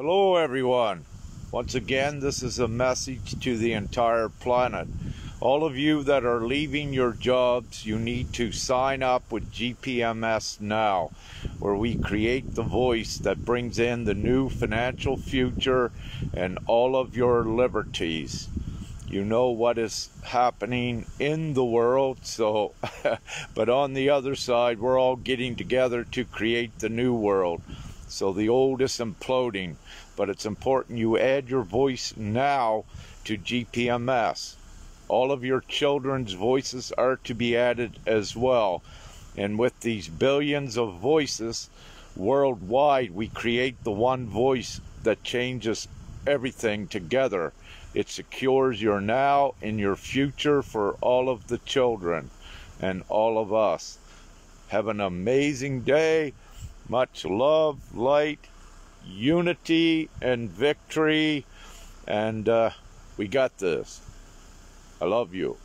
Hello, everyone. Once again, this is a message to the entire planet. All of you that are leaving your jobs, you need to sign up with GPMS now, where we create the voice that brings in the new financial future and all of your liberties. You know what is happening in the world, so, but on the other side, we're all getting together to create the new world. So the old is imploding, but it's important you add your voice now to GPMS. All of your children's voices are to be added as well. And with these billions of voices worldwide, we create the one voice that changes everything together. It secures your now and your future for all of the children and all of us. Have an amazing day. Much love, light, unity, and victory. And uh, we got this. I love you.